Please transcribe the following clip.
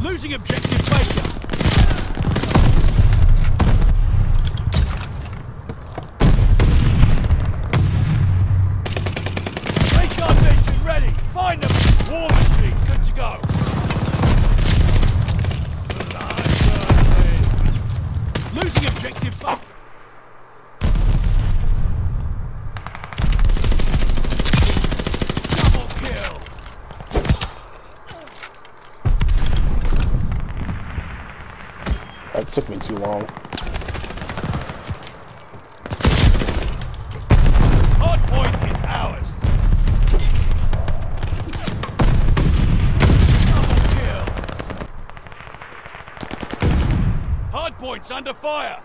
Losing objective Baker. That took me too long. Hard point is ours. Double kill. Hard point's under fire.